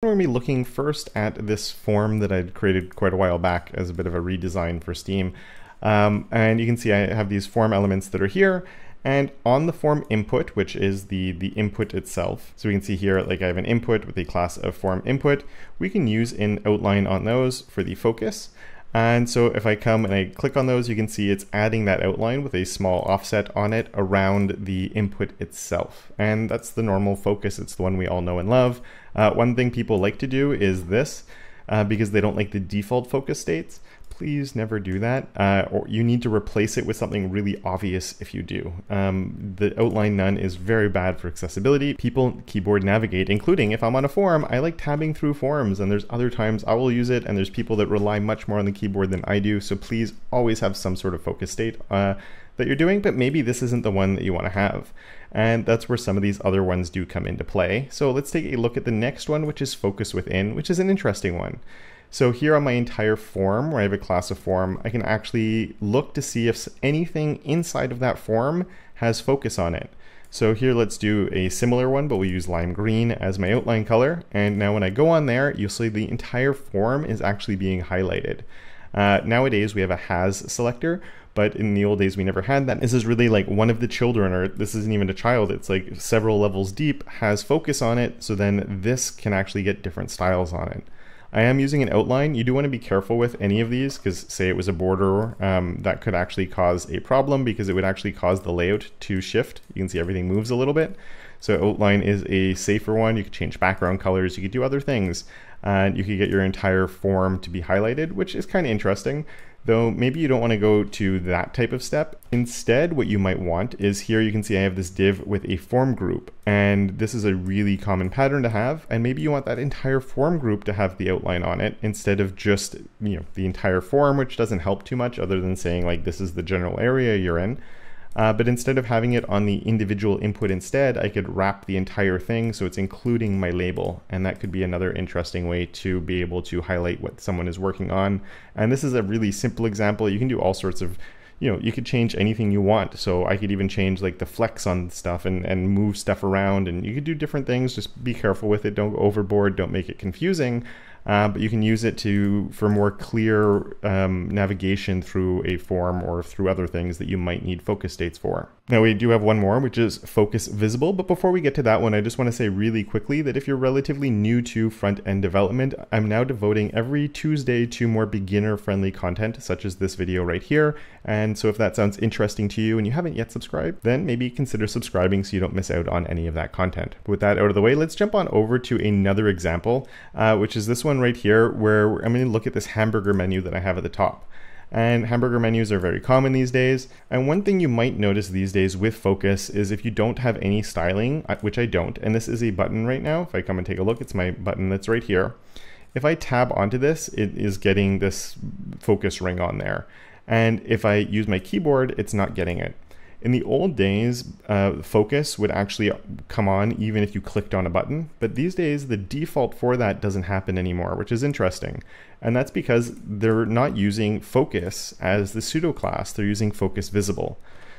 We're going to be looking first at this form that I'd created quite a while back as a bit of a redesign for Steam. Um, and you can see I have these form elements that are here and on the form input, which is the, the input itself. So we can see here, like I have an input with a class of form input. We can use an outline on those for the focus. And so if I come and I click on those, you can see it's adding that outline with a small offset on it around the input itself. And that's the normal focus. It's the one we all know and love. Uh, one thing people like to do is this uh, because they don't like the default focus states please never do that. Uh, or you need to replace it with something really obvious if you do. Um, the outline none is very bad for accessibility. People keyboard navigate, including if I'm on a forum, I like tabbing through forums and there's other times I will use it and there's people that rely much more on the keyboard than I do. So please always have some sort of focus state uh, that you're doing, but maybe this isn't the one that you want to have. And that's where some of these other ones do come into play. So let's take a look at the next one, which is focus within, which is an interesting one. So here on my entire form, where I have a class of form, I can actually look to see if anything inside of that form has focus on it. So here let's do a similar one, but we'll use lime green as my outline color. And now when I go on there, you'll see the entire form is actually being highlighted. Uh, nowadays we have a has selector, but in the old days we never had that. This is really like one of the children, or this isn't even a child, it's like several levels deep, has focus on it, so then this can actually get different styles on it. I am using an outline. You do want to be careful with any of these because say it was a border, um, that could actually cause a problem because it would actually cause the layout to shift. You can see everything moves a little bit. So outline is a safer one. You could change background colors. You could do other things. And you could get your entire form to be highlighted, which is kind of interesting though maybe you don't want to go to that type of step. Instead, what you might want is here you can see I have this div with a form group, and this is a really common pattern to have, and maybe you want that entire form group to have the outline on it instead of just, you know, the entire form, which doesn't help too much other than saying like this is the general area you're in. Uh, but instead of having it on the individual input instead, I could wrap the entire thing so it's including my label. And that could be another interesting way to be able to highlight what someone is working on. And this is a really simple example. You can do all sorts of you know, you could change anything you want. So I could even change like the flex on stuff and, and move stuff around and you could do different things. Just be careful with it. Don't go overboard. Don't make it confusing uh, but you can use it to for more clear um, navigation through a form or through other things that you might need focus states for. Now we do have one more, which is focus visible. But before we get to that one, I just want to say really quickly that if you're relatively new to front-end development, I'm now devoting every Tuesday to more beginner-friendly content, such as this video right here. And so if that sounds interesting to you and you haven't yet subscribed, then maybe consider subscribing so you don't miss out on any of that content. With that out of the way, let's jump on over to another example, uh, which is this one right here, where I'm going to look at this hamburger menu that I have at the top and hamburger menus are very common these days. And one thing you might notice these days with Focus is if you don't have any styling, which I don't, and this is a button right now, if I come and take a look, it's my button that's right here. If I tab onto this, it is getting this focus ring on there. And if I use my keyboard, it's not getting it. In the old days, uh, focus would actually come on even if you clicked on a button, but these days the default for that doesn't happen anymore, which is interesting. And that's because they're not using focus as the pseudo class, they're using focus visible.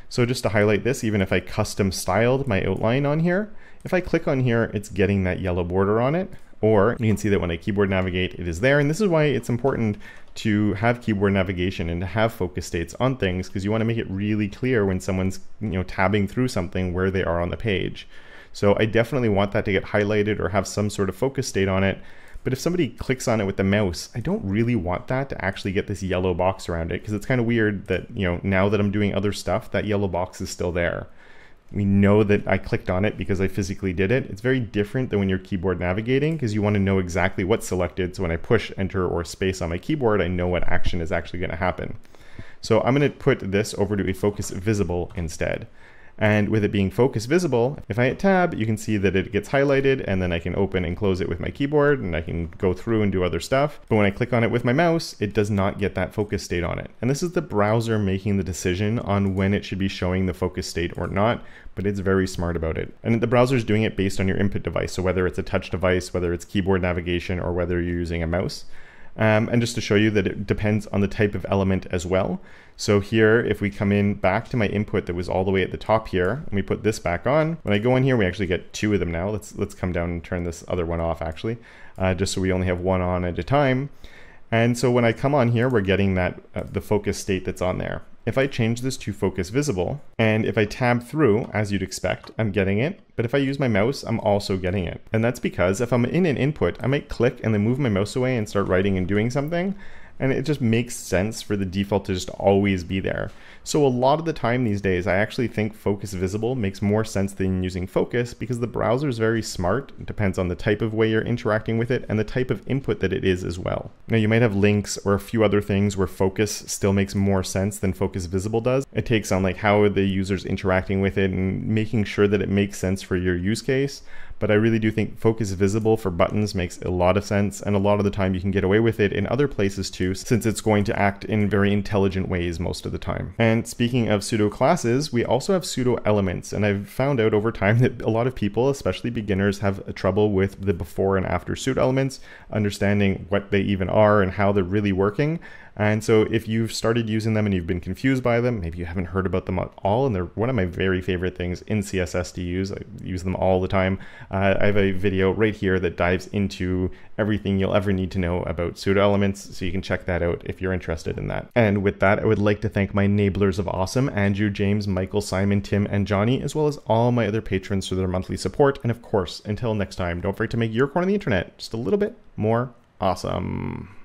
So just to highlight this, even if I custom styled my outline on here, if I click on here, it's getting that yellow border on it. Or you can see that when I keyboard navigate, it is there. And this is why it's important to have keyboard navigation and to have focus states on things because you want to make it really clear when someone's you know tabbing through something where they are on the page. So I definitely want that to get highlighted or have some sort of focus state on it. But if somebody clicks on it with the mouse, I don't really want that to actually get this yellow box around it because it's kind of weird that, you know, now that I'm doing other stuff, that yellow box is still there. We know that I clicked on it because I physically did it. It's very different than when you're keyboard navigating because you want to know exactly what's selected. So when I push enter or space on my keyboard, I know what action is actually going to happen. So I'm going to put this over to a focus visible instead. And with it being focus visible, if I hit tab, you can see that it gets highlighted and then I can open and close it with my keyboard and I can go through and do other stuff. But when I click on it with my mouse, it does not get that focus state on it. And this is the browser making the decision on when it should be showing the focus state or not, but it's very smart about it. And the browser is doing it based on your input device. So whether it's a touch device, whether it's keyboard navigation, or whether you're using a mouse. Um, and just to show you that it depends on the type of element as well. So here, if we come in back to my input that was all the way at the top here, and we put this back on, when I go in here, we actually get two of them now. Let's, let's come down and turn this other one off actually, uh, just so we only have one on at a time. And so when I come on here, we're getting that uh, the focus state that's on there. If I change this to focus visible, and if I tab through, as you'd expect, I'm getting it. But if I use my mouse, I'm also getting it. And that's because if I'm in an input, I might click and then move my mouse away and start writing and doing something and it just makes sense for the default to just always be there. So a lot of the time these days, I actually think focus visible makes more sense than using focus because the browser is very smart. It depends on the type of way you're interacting with it and the type of input that it is as well. Now you might have links or a few other things where focus still makes more sense than focus visible does. It takes on like how the users interacting with it and making sure that it makes sense for your use case but I really do think focus visible for buttons makes a lot of sense, and a lot of the time you can get away with it in other places too, since it's going to act in very intelligent ways most of the time. And speaking of pseudo classes, we also have pseudo elements, and I've found out over time that a lot of people, especially beginners, have trouble with the before and after pseudo elements, understanding what they even are and how they're really working. And so if you've started using them and you've been confused by them, maybe you haven't heard about them at all, and they're one of my very favorite things in CSS to use. I use them all the time. Uh, I have a video right here that dives into everything you'll ever need to know about pseudo elements, so you can check that out if you're interested in that. And with that, I would like to thank my enablers of awesome, Andrew, James, Michael, Simon, Tim, and Johnny, as well as all my other patrons for their monthly support. And of course, until next time, don't forget to make your corner of the internet just a little bit more awesome.